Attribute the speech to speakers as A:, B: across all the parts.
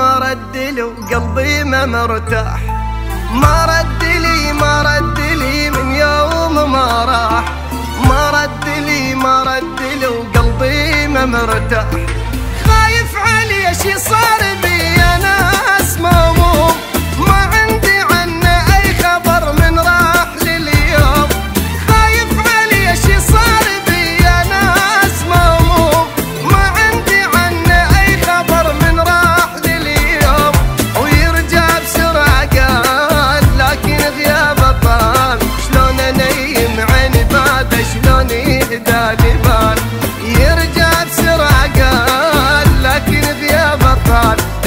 A: رد لي وقلبي ما مرتاح. ما رد لي ما رد لي من يوم ما راح. ما رد لي ما رد لي وقلبي ما مرتاح. خايف علي شي صار بي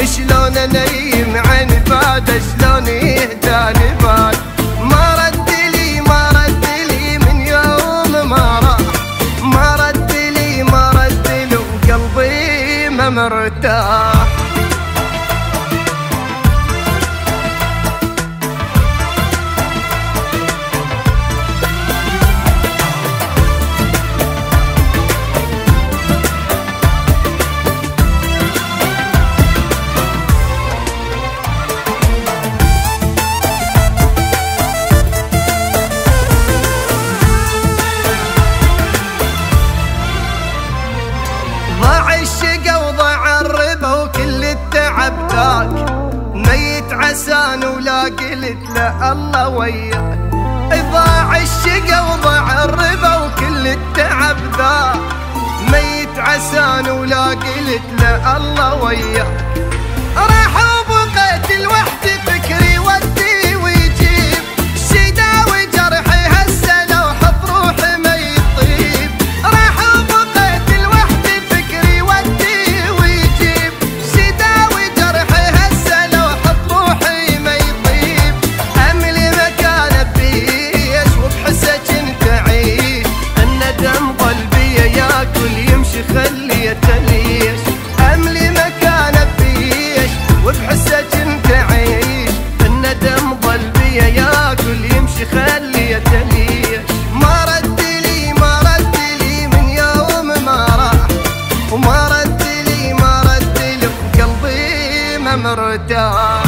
A: شلون انيم عيني بعد شلون يهدى بال ما رد لي ما رد لي من يوم ما راح. ما رد لي ما رد لي وقلبي ما مرتاح. الله وياك ضاع الشقا وضاع الربا وكل التعب ذاك ميت عسان ولا قلت لا الله وياك خلية تليش ما رد ما رد من يوم ما راح. وما رد ما رد لي مرتاح.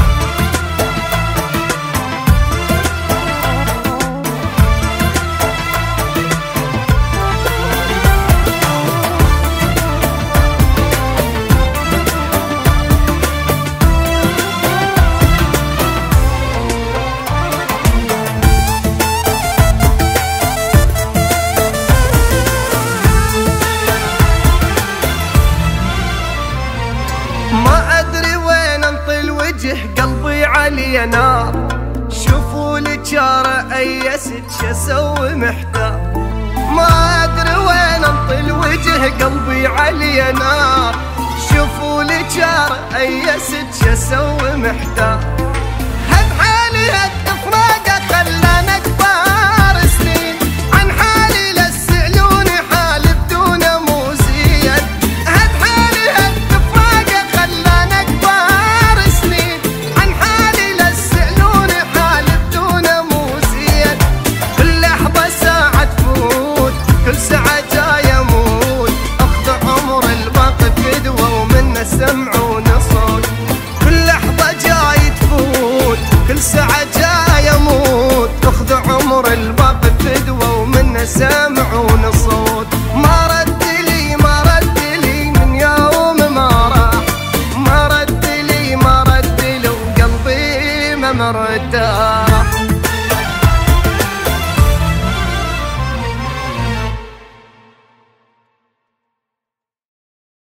A: علي نار شوفوا شارع ايست شو أسوي محتار. ما أدري وين أنطي الوجه قلبي علي نار. شوفوا شارع ايست شو أسوي محتار. هد حالي هد